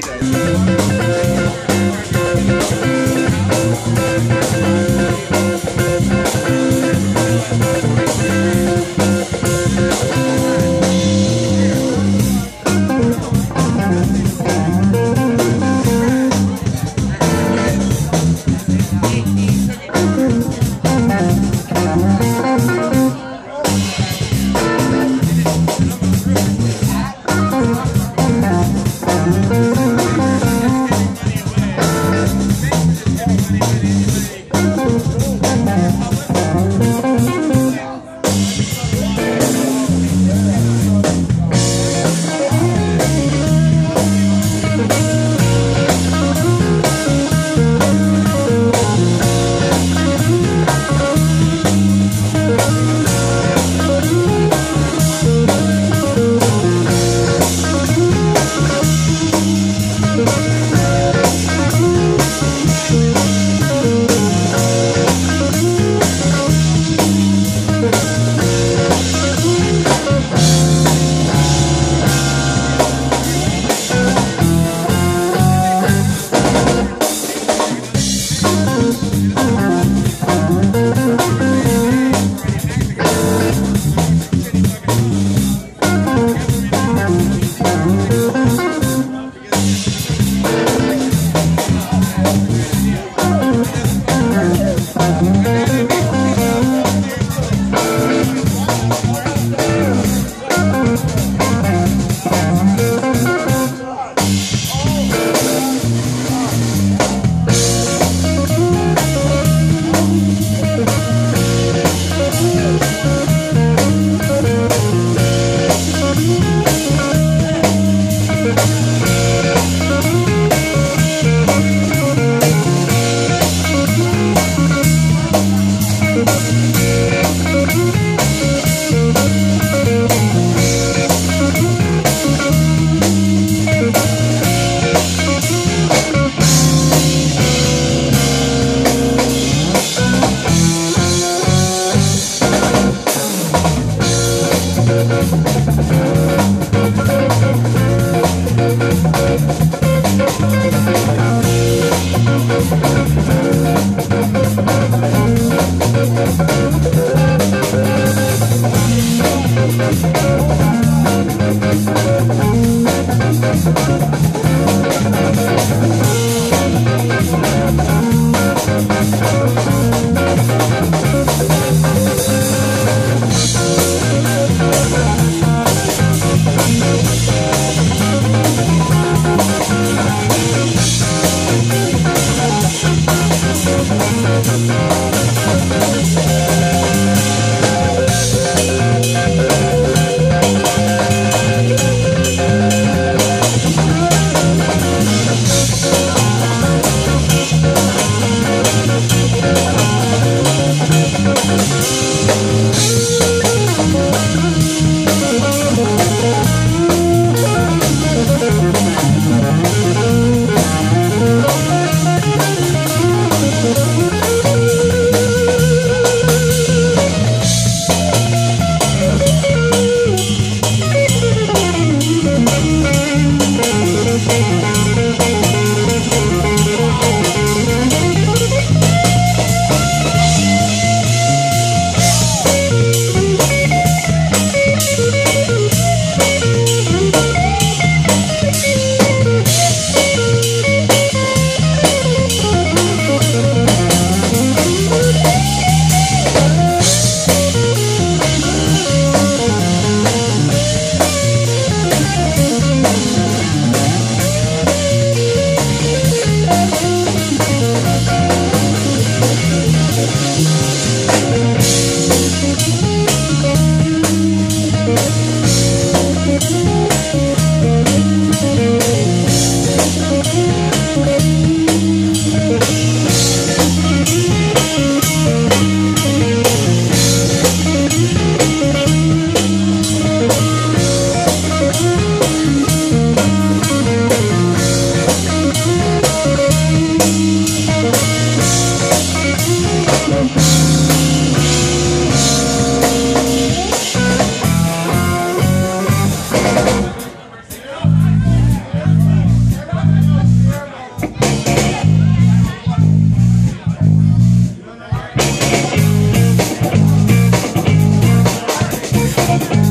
does. Thank Thank